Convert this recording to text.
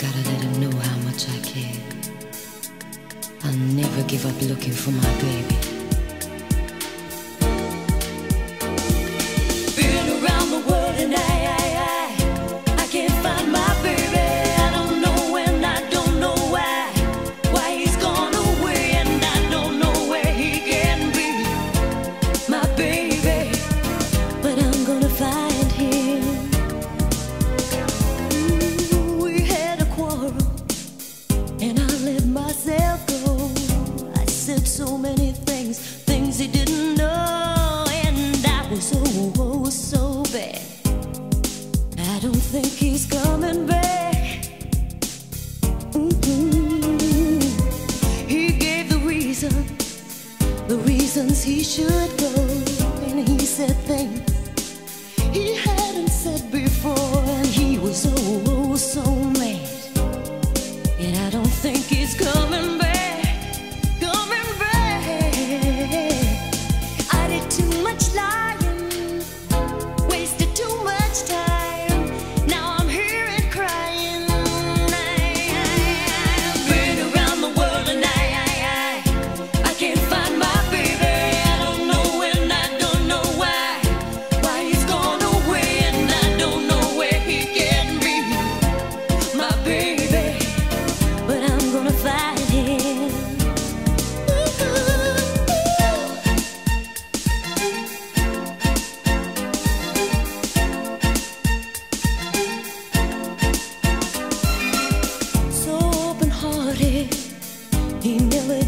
gotta let him know how much I care. I'll never give up looking for my baby. Said so many things, things he didn't know, and I was oh, oh so bad. I don't think he's coming back. Mm-mm. He gave the reason, the reasons he should go, and he said things he had. Y me